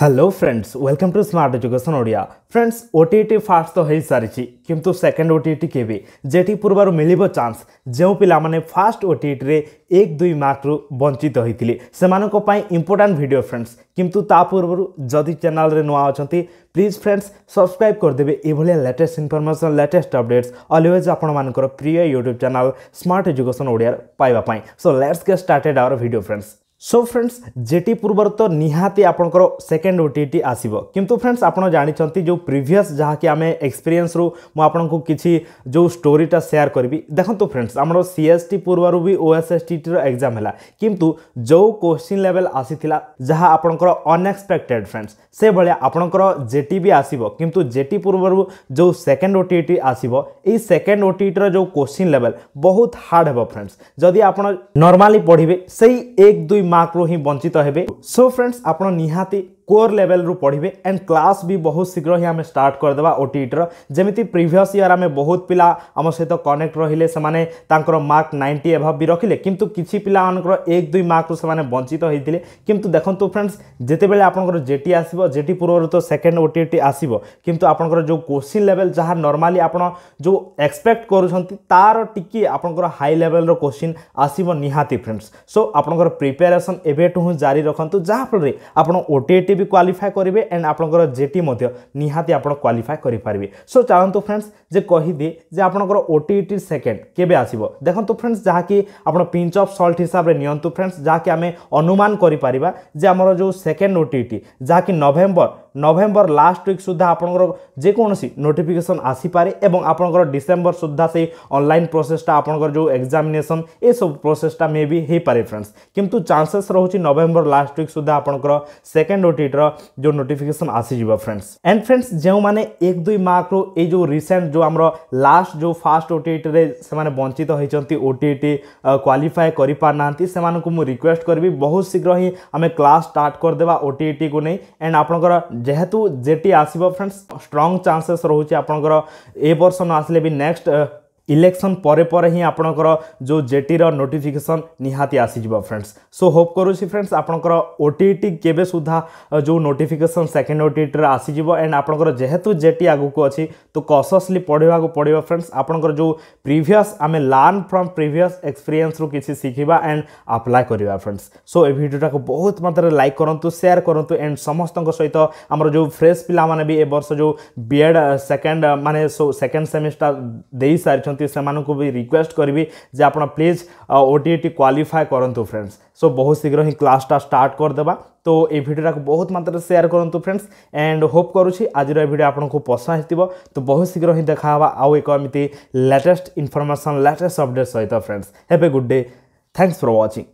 hello friends welcome to smart education Odia friends O T T first ତ ହୋଇସାରିଛି କିନ୍ତୁ second ଓ T ଟି କେବେ ଯେଠି ପୂର୍ବରୁ ମିଳିବ ଚାନ୍ସ ଯେଉଁ ପିଲାମାନେ ଫାଷ୍ଟ ଓ ଟି ଟିରେ ଏକ ଦୁଇ ମାର୍କରୁ ବଞ୍ଚିତ ହୋଇଥିଲେ ସେମାନଙ୍କ ପାଇଁ ଇମ୍ପୋର୍ଟାଣ୍ଟ ଭିଡ଼ିଓ ଫ୍ରେଣ୍ଡସ୍ କିନ୍ତୁ ତା ପୂର୍ବରୁ ଯଦି ଚ୍ୟାନେଲରେ ନୂଆ ଅଛନ୍ତି ପ୍ଲିଜ୍ ଫ୍ରେଣ୍ଡସ୍ ସବସ୍କ୍ରାଇବ୍ କରିଦେବେ ଏଭଳିଆ latest information latest updates always ଆପଣମାନଙ୍କର ପ୍ରିୟ ୟୁଟ୍ୟୁବ୍ ଚ୍ୟାନେଲ୍ ସ୍ମାର୍ଟ ଏଜୁକେସନ୍ ଓଡ଼ିଆରେ ପାଇବା ପାଇଁ so let's get started our video friends so friends J পূর্বর তো নিহাতি আপনার সেকেন্ড ওটিটি আসব কিন্তু ফ্রেন্ডস আপনার জাঁচান যে প্রিভিয়স যা কি আমি এক্সপিরিয়েন্স রু মু আপনার কিছু যে স্টোরিটা সেয়ার করবি দেখুন ফ্রেন্ডস আমার সিএসটি পূর্বর বি ওএসএসটির এক্সাম হল কিন্তু যে কোশ্চিন লেভেল আসিলা যা আপনার অনএক্সপেক্টেড ফ্রেন্ডস সেভাবে আপনার জেটি বি আসব কিন্তু জেটি পূর্বর যে সেকেন্ড ওটিটি আসব এই সেকেন্ড ওটিটির যে কোশ্চিন লেভেল বহুত হার্ড হব ফ্রেন্ডস যদি আপনার নর্মালি পড়বে সেই এক দুই মাক্রু হি বঞ্চিত হেবে সো ফ্রেন্ডস আপনার নিহাতি କୋର୍ ଲେଭେଲ୍ରୁ ପଢ଼ିବେ ଆଣ୍ଡ କ୍ଲାସ୍ ବି ବହୁତ ଶୀଘ୍ର ହିଁ ଆମେ ଷ୍ଟାର୍ଟ କରିଦେବା ଓ ଟିଇଟିର ଯେମିତି ପ୍ରିଭିୟସ୍ ଇୟର୍ ଆମେ ବହୁତ ପିଲା ଆମ ସହିତ କନେକ୍ଟ ରହିଲେ ସେମାନେ ତାଙ୍କର ମାର୍କ ନାଇଣ୍ଟି ଏଭାବ ବି ରଖିଲେ କିନ୍ତୁ କିଛି ପିଲାମାନଙ୍କର ଏକ ଦୁଇ ମାର୍କରୁ ସେମାନେ ବଞ୍ଚିତ ହୋଇଥିଲେ କିନ୍ତୁ ଦେଖନ୍ତୁ ଫ୍ରେଣ୍ଡସ୍ ଯେତେବେଳେ ଆପଣଙ୍କର ଜେଟି ଆସିବ ଜେଟି ପୂର୍ବରୁ ତ ସେକେଣ୍ଡ ଓ ଟି ଟି ଆସିବ କିନ୍ତୁ ଆପଣଙ୍କର ଯେଉଁ କୋଶ୍ଚିନ୍ ଲେଭେଲ୍ ଯାହା ନର୍ମାଲି ଆପଣ ଯେଉଁ ଏକ୍ସପେକ୍ଟ କରୁଛନ୍ତି ତା'ର ଟିକିଏ ଆପଣଙ୍କର ହାଇ ଲେଭେଲ୍ର କୋଶ୍ଚିନ୍ ଆସିବ ନିହାତି ଫ୍ରେଣ୍ଡସ୍ ସୋ ଆପଣଙ୍କର ପ୍ରିପାରେସନ୍ ଏବେଠୁ ହିଁ ଜାରି ରଖନ୍ତୁ ଯାହାଫଳରେ ଆପଣ ଓ ଟି ଟି ବି କ୍ୱାଲିଫାଏ କରିବେ ଆଣ୍ଡ ଆପଣଙ୍କର ଜେଟି ମଧ୍ୟ ନିହାତି ଆପଣ କ୍ୱାଲିଫାଏ କରିପାରିବେ ସୋ ଚାଲନ୍ତୁ ଫ୍ରେଣ୍ଡସ୍ ଯେ କହିଦିଏ ଯେ ଆପଣଙ୍କର ଓ ଟି ଟି ସେକେଣ୍ଡ କେବେ ଆସିବ ଦେଖନ୍ତୁ ଫ୍ରେଣ୍ଡସ୍ ଯାହାକି ଆପଣ ପିଞ୍ଚ ଅଫ୍ ସଲ୍ଟ ହିସାବରେ ନିଅନ୍ତୁ ଫ୍ରେଣ୍ଡସ୍ ଯାହାକି ଆମେ ଅନୁମାନ କରିପାରିବା ଯେ ଆମର ଯେଉଁ ସେକେଣ୍ଡ ଓ ଟି ଟି ଯାହାକି ନଭେମ୍ବର ନଭେମ୍ବର ଲାଷ୍ଟ ୱିକ୍ ସୁଦ୍ଧା ଆପଣଙ୍କର ଯେକୌଣସି ନୋଟିଫିକେସନ୍ ଆସିପାରେ ଏବଂ ଆପଣଙ୍କର ଡିସେମ୍ବର ସୁଦ୍ଧା ସେଇ ଅନଲାଇନ୍ ପ୍ରୋସେସ୍ଟା ଆପଣଙ୍କର ଯେଉଁ ଏକ୍ଜାମିନେସନ୍ ଏସବୁ ପ୍ରୋସେସ୍ଟା ମେ ବି ହେଇପାରେ ଫ୍ରେଣ୍ଡସ୍ କିନ୍ତୁ ଚାନ୍ସେସ୍ ରହୁଛି ନଭେମ୍ବର ଲାଷ୍ଟ ୱିକ୍ ସୁଦ୍ଧା ଆପଣଙ୍କର ସେକେଣ୍ଡ ଓଟିଟିର ଯେଉଁ ନୋଟିଫିକେସନ୍ ଆସିଯିବ ଫ୍ରେଣ୍ଡସ୍ ଆଣ୍ଡ ଫ୍ରେଣ୍ଡସ୍ ଯେଉଁମାନେ ଏକ ଦୁଇ ମାର୍କରୁ ଏଇ ଯେଉଁ ରିସେଣ୍ଟ ଯେଉଁ ଆମର ଲାଷ୍ଟ ଯେଉଁ ଫାଷ୍ଟ ଓଟିଇଟିରେ ସେମାନେ ବଞ୍ଚିତ ହୋଇଛନ୍ତି ଓଟିଇଟି କ୍ୱାଲିଫାଏ କରିପାରୁନାହାନ୍ତି ସେମାନଙ୍କୁ ମୁଁ ରିକ୍ୱେଷ୍ଟ କରିବି ବହୁତ ଶୀଘ୍ର ହିଁ ଆମେ କ୍ଲାସ୍ ଷ୍ଟାର୍ଟ କରିଦେବା ଓଟିଇଟିକୁ ନେଇ ଆଣ୍ଡ ଆପଣଙ୍କର যেহেতু জেটি আসব ফ্রেন্ডস স্ট্রং চান্সেস রয়েছে আপনার এ বর্ষ ন আসলে বি নেক্সট ইলেকশন পরে পরে হি আপনার যে জেটির নোটিফিকেসন নিহাতি আসিযোগ ফ্রেন্ডস সো হোপ করুছি ফ্রেন্ডস আপনার ওটিইটি কেবে সুদ্ধা যে নোটিফিকেসন সেকেন্ড ওটিইটির আসিযোগ এন্ড আপনার যেহেতু জেটি আগুক অছি তো কসসলি পড়া পড়ব ফ্রেন্ডস আপনার যে প্রিভিয়স আমি লার্ন ফ্রম প্রিভিয়স এক্সপিরিয়েন্স রু কিছু শিখবা এন্ড আপ্লাই করা ফ্রেন্ডস সো এই ভিডিওটা বহুত মাত্রায় লাইক করতু সেয়ার করতু এন্ড সমস্ত সহিত আমার যে ফ্রেশ পিলা মানে বি এ বর্ষ যে বিএড সেকেন্ড মানে সেকেন্ড সেমিস্টার দিয়ে সারি ସେମାନଙ୍କୁ ବି ରିକ୍ୱେଷ୍ଟ କରିବି ଯେ ଆପଣ please O T T qualify କରନ୍ତୁ ଫ୍ରେଣ୍ଡସ୍ ସୋ ବହୁତ ଶୀଘ୍ର ହିଁ କ୍ଲାସ୍ଟା ଷ୍ଟାର୍ଟ କରିଦେବା তো এই ভিডিওটাকে বহুত মাত্রায় সেয়ার করতু ফ্রেন্ডস এন্ড হোপ করুছি আজির এই ভিডিও আপনার পসন্দ আসব তো বহু শীঘ্র হি দেখা হওয়া আউ এক এমনি লেটেস্ট ইনফরমেসন লেটেস্ট অপডেট সহ friends have a good day thanks for watching